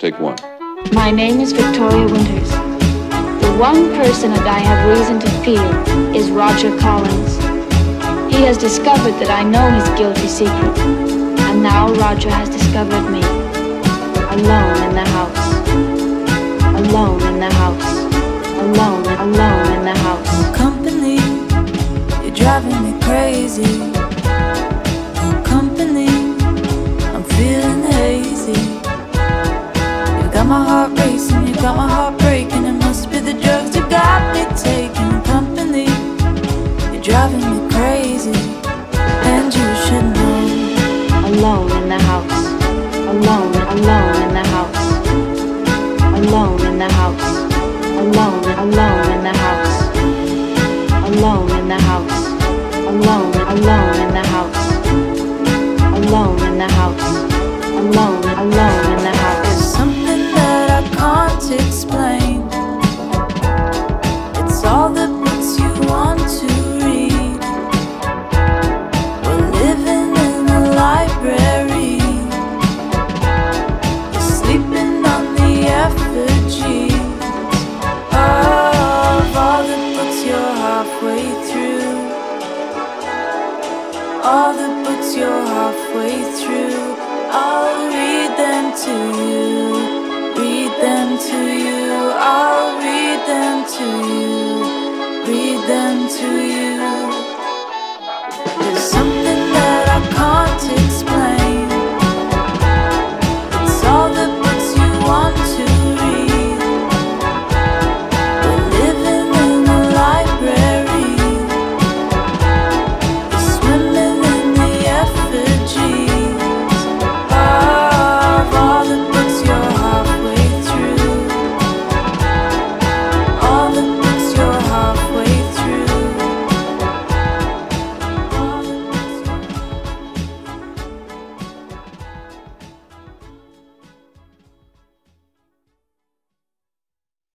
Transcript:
Take one. My name is Victoria Winters. The one person that I have reason to fear is Roger Collins. He has discovered that I know his guilty secret, and now Roger has discovered me. Alone in the house. Alone in the house. Alone, alone in the house. Company, you're driving me crazy. Driving me crazy, and you should know. Alone in the house. Alone, alone in the house. Alone in the house. Alone, alone in the house. Alone in the house. Alone, alone in the house. Alone in the house. Alone, alone you're halfway through all the books you're halfway through. I'll read them to you, read them to you. I'll read them to you, read them to you.